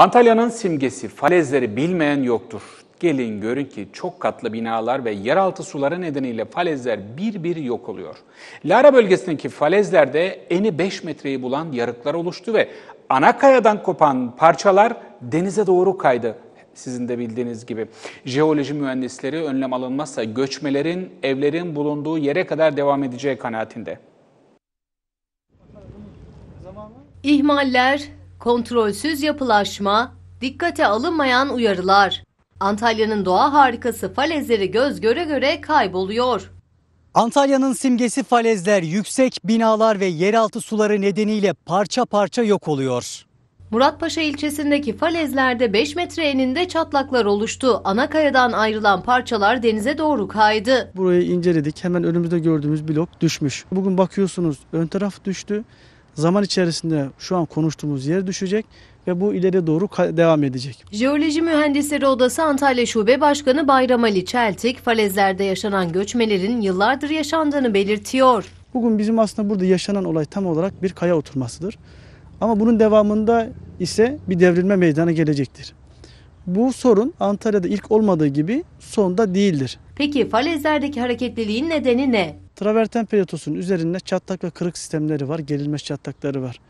Antalya'nın simgesi falezleri bilmeyen yoktur. Gelin görün ki çok katlı binalar ve yeraltı suları nedeniyle falezler bir bir yok oluyor. Lara bölgesindeki falezlerde eni 5 metreyi bulan yarıklar oluştu ve ana kayadan kopan parçalar denize doğru kaydı. Sizin de bildiğiniz gibi jeoloji mühendisleri önlem alınmazsa göçmelerin evlerin bulunduğu yere kadar devam edeceği kanaatinde. İhmaller, kontrolsüz yapılaşma, dikkate alınmayan uyarılar. Antalya'nın doğa harikası falezleri göz göre göre kayboluyor. Antalya'nın simgesi falezler, yüksek binalar ve yeraltı suları nedeniyle parça parça yok oluyor. Muratpaşa ilçesindeki falezlerde 5 metre eninde çatlaklar oluştu. Ana kayadan ayrılan parçalar denize doğru kaydı. Burayı inceledik. Hemen önümüzde gördüğümüz blok düşmüş. Bugün bakıyorsunuz ön taraf düştü. Zaman içerisinde şu an konuştuğumuz yer düşecek ve bu ileri doğru devam edecek. Jeoloji Mühendisleri Odası Antalya Şube Başkanı Bayram Ali Çeltik, falezlerde yaşanan göçmelerin yıllardır yaşandığını belirtiyor. Bugün bizim aslında burada yaşanan olay tam olarak bir kaya oturmasıdır. Ama bunun devamında ise bir devrilme meydana gelecektir. Bu sorun Antalya'da ilk olmadığı gibi sonda değildir. Peki falezlerdeki hareketliliğin nedeni ne? Traverten platosunun üzerinde çatlak ve kırık sistemleri var, gerilme çatlakları var.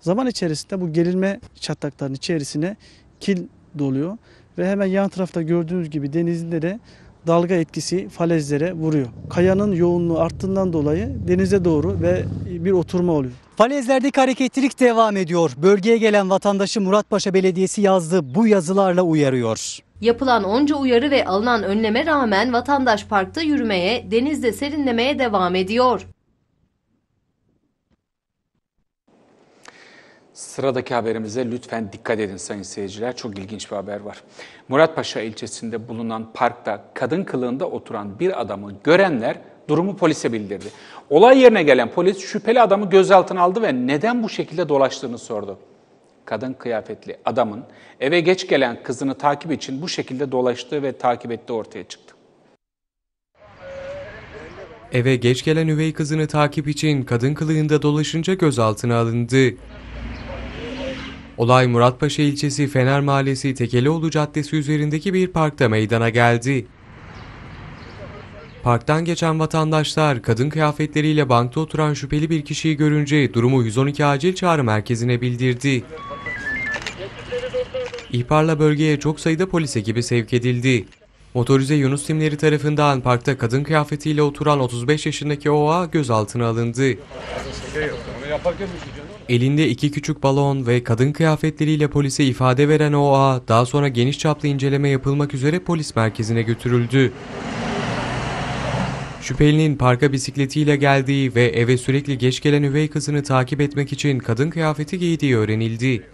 Zaman içerisinde bu gerilme çatlakların içerisine kil doluyor ve hemen yan tarafta gördüğünüz gibi denizde de dalga etkisi falezlere vuruyor. Kayanın yoğunluğu arttığından dolayı denize doğru ve bir oturma oluyor. Falezlerdeki hareketlilik devam ediyor. Bölgeye gelen vatandaşı Muratpaşa Belediyesi yazdığı bu yazılarla uyarıyor. Yapılan onca uyarı ve alınan önleme rağmen vatandaş parkta yürümeye, denizde serinlemeye devam ediyor. Sıradaki haberimize lütfen dikkat edin sayın seyirciler. Çok ilginç bir haber var. Muratpaşa ilçesinde bulunan parkta kadın kılığında oturan bir adamı görenler durumu polise bildirdi. Olay yerine gelen polis şüpheli adamı gözaltına aldı ve neden bu şekilde dolaştığını sordu. Kadın kıyafetli adamın eve geç gelen kızını takip için bu şekilde dolaştığı ve takip ettiği ortaya çıktı. Eve geç gelen üvey kızını takip için kadın kılığında dolaşınca gözaltına alındı. Olay Muratpaşa ilçesi Fener Mahallesi Tekelioğlu Caddesi üzerindeki bir parkta meydana geldi. Parktan geçen vatandaşlar kadın kıyafetleriyle bankta oturan şüpheli bir kişiyi görünce durumu 112 acil çağrı merkezine bildirdi. İhbarla bölgeye çok sayıda polis ekibi sevk edildi. Motorize Yunus timleri tarafından parkta kadın kıyafetiyle oturan 35 yaşındaki OA gözaltına alındı. Elinde iki küçük balon ve kadın kıyafetleriyle polise ifade veren OA daha sonra geniş çaplı inceleme yapılmak üzere polis merkezine götürüldü. Şüphelinin parka bisikletiyle geldiği ve eve sürekli geç gelen üvey kızını takip etmek için kadın kıyafeti giydiği öğrenildi.